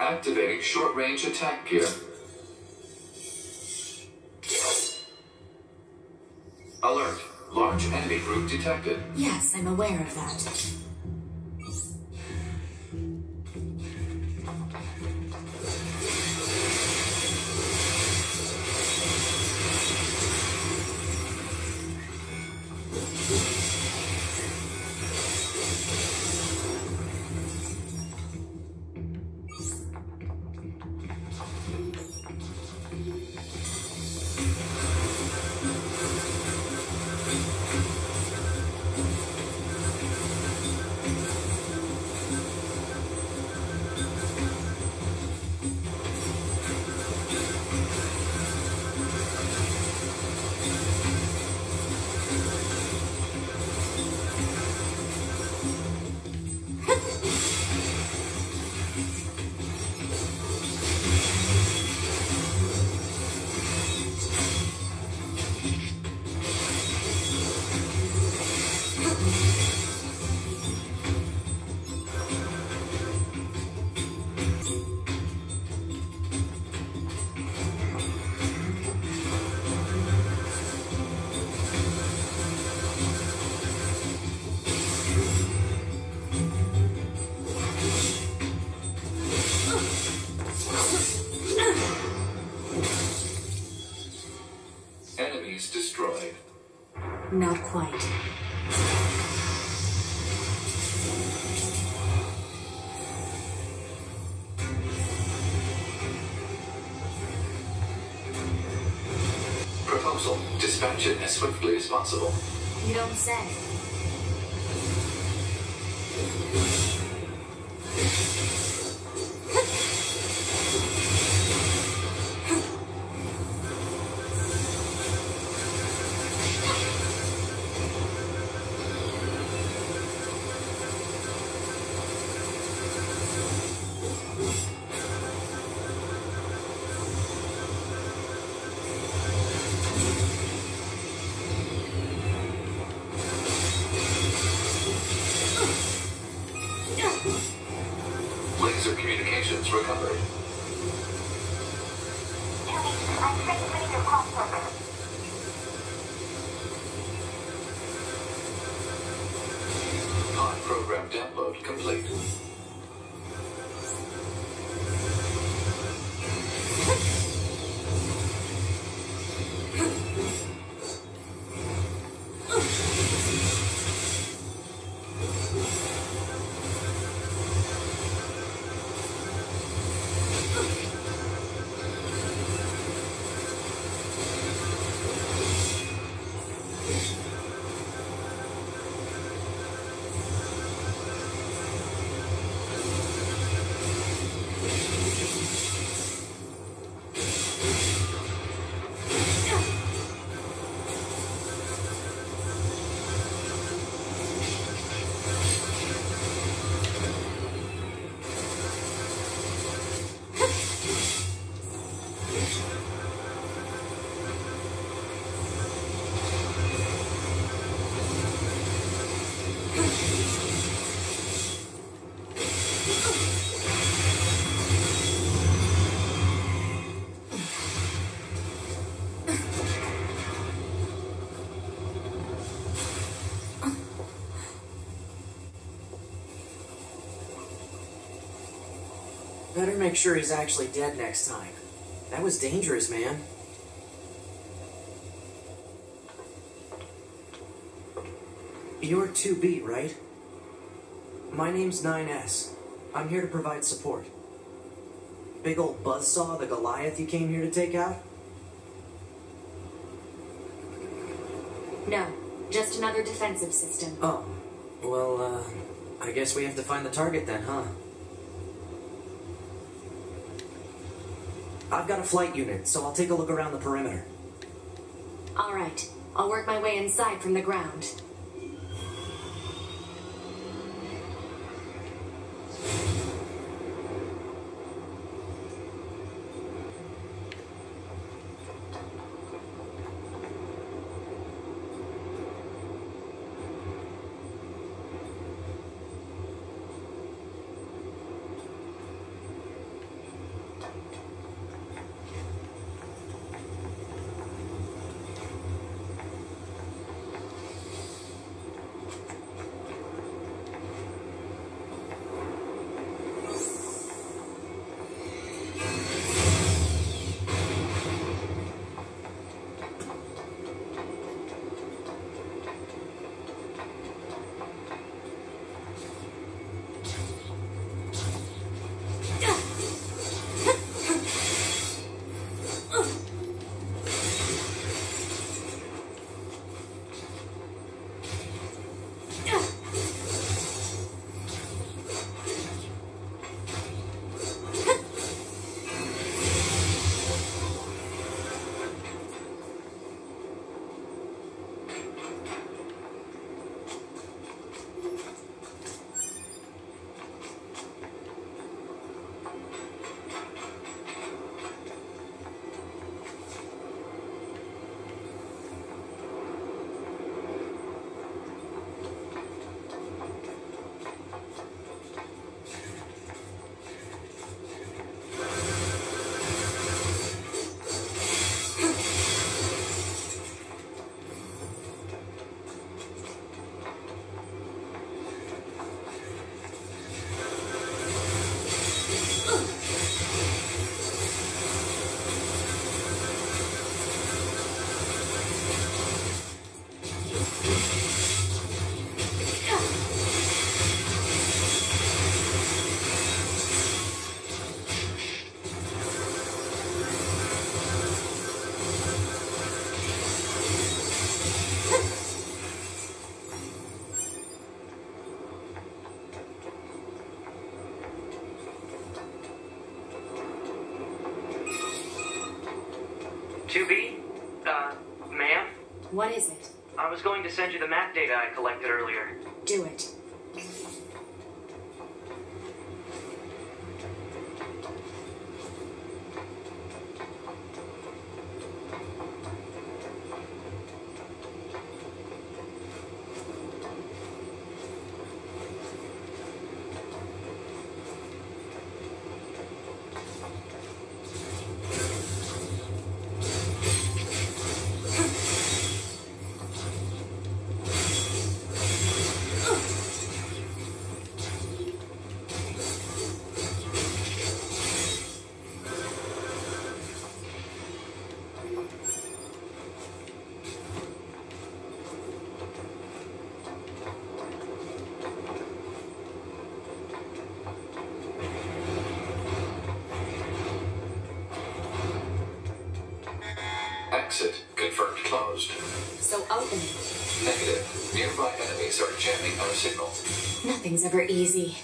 Activating short range attack gear. Alert. Large enemy group detected. Yes, I'm aware of that. Quite. Proposal. Dispatch it as swiftly as possible. You don't say. Communications recovered. Pod program download complete. Better make sure he's actually dead next time. That was dangerous, man. You're 2B, right? My name's 9S. I'm here to provide support. Big old buzzsaw, the Goliath you came here to take out? No, just another defensive system. Oh, well, uh, I guess we have to find the target then, huh? I've got a flight unit, so I'll take a look around the perimeter. All right, I'll work my way inside from the ground. What is it? I was going to send you the map data I collected earlier. Do it. Signal. Nothing's ever easy.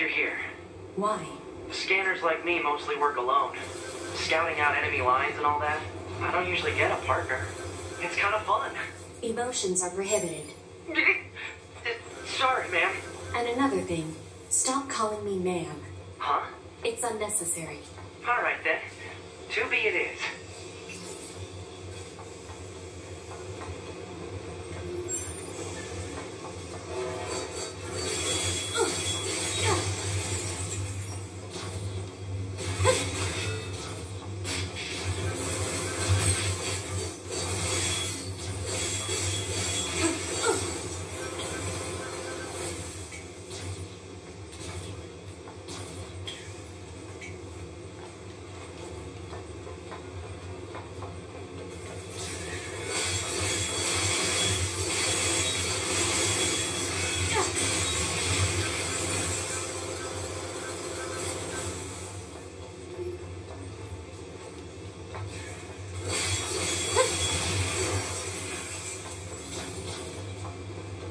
You're here. Why? Scanners like me mostly work alone. Scouting out enemy lines and all that. I don't usually get a partner. It's kind of fun. Emotions are prohibited. Sorry, ma'am. And another thing, stop calling me ma'am. Huh? It's unnecessary. All right then. 2B it is.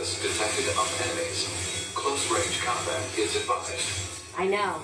Apparatus detected on enemies. Close range combat is advised. I know.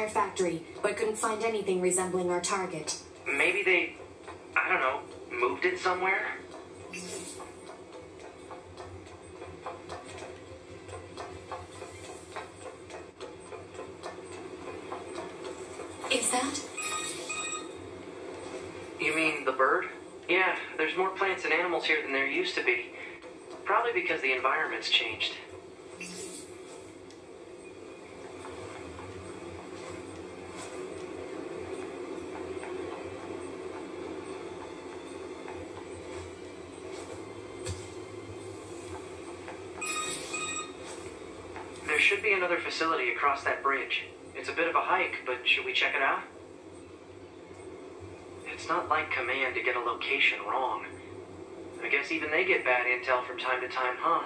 Entire factory, but couldn't find anything resembling our target. Maybe they, I don't know, moved it somewhere? Is that? You mean the bird? Yeah, there's more plants and animals here than there used to be. Probably because the environment's changed. There should be another facility across that bridge. It's a bit of a hike, but should we check it out? It's not like Command to get a location wrong. I guess even they get bad intel from time to time, huh?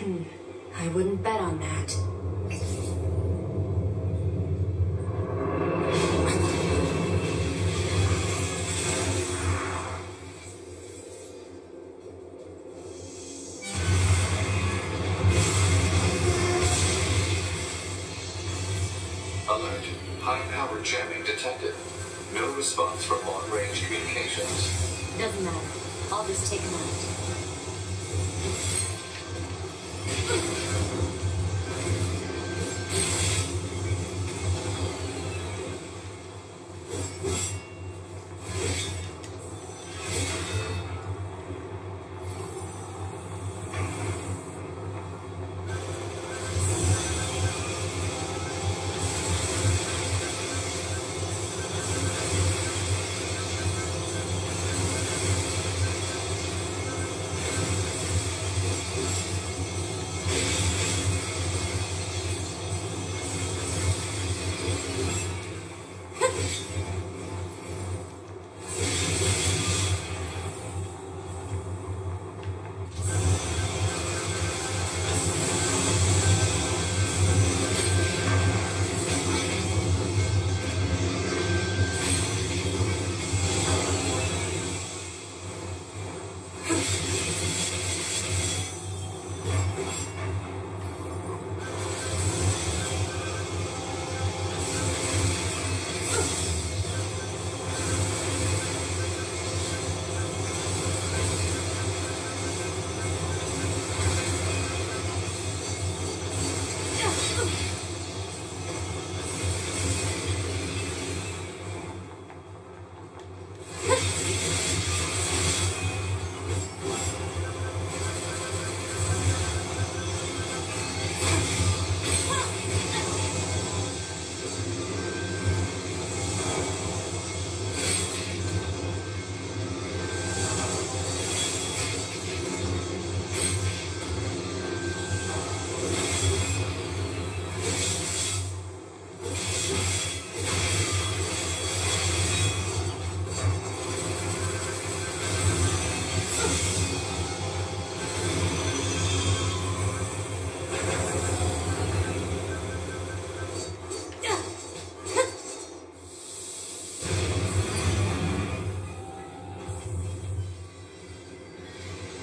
Hmm. I wouldn't bet on that. Jamming detected. No response from long-range communications. Doesn't matter. I'll just take him out.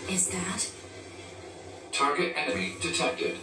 Is that? Target enemy detected.